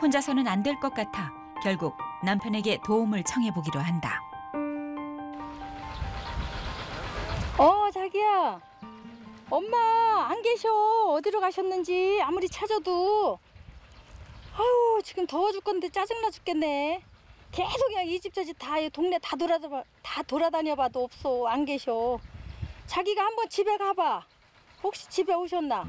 혼자서는 안 될 것 같아 결국 남편에게 도움을 청해보기로 한다. 어 자기야. 엄마 안 계셔. 어디로 가셨는지 아무리 찾아도. 아유 지금 더워 죽겠는데 짜증나 죽겠네. 계속 그냥 이 집 저집 다 동네 다 돌아다 다 돌아다녀 봐도 없어. 안 계셔. 자기가 한번 집에 가 봐. 혹시 집에 오셨나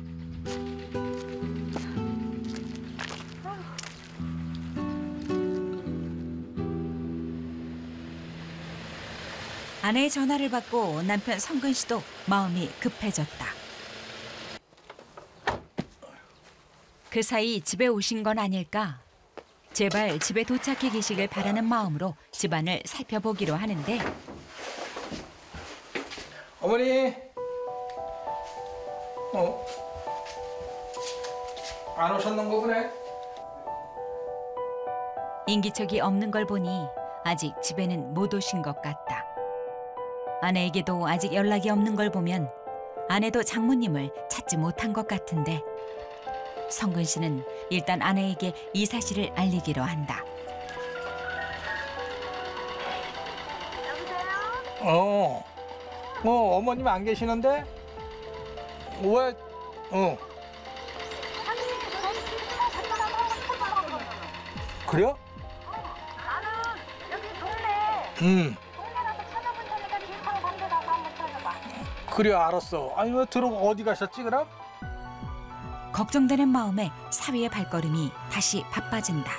아내의 전화를 받고 남편 성근 씨도 마음이 급해졌다. 그 사이 집에 오신 건 아닐까? 제발 집에 도착해 계시길 바라는 마음으로 집안을 살펴보기로 하는데 어머니. 어. 안 오셨는 거 보네. 인기척이 없는 걸 보니 아직 집에는 못 오신 것 같다. 아내에게도 아직 연락이 없는 걸 보면 아내도 장모님을 찾지 못한 것 같은데 성근 씨는 일단 아내에게 이 사실을 알리기로 한다. 어. 어, 어머님 안 계시는데? 왜? 어. 그래요? 나는 여기 동네 응. 동네라도 찾아볼 테니까 길상 반대 가서 한번 찾아봐 그래 알았어. 아니 왜 들어 어디 가셨지 그럼? 걱정되는 마음에 사위의 발걸음이 다시 바빠진다.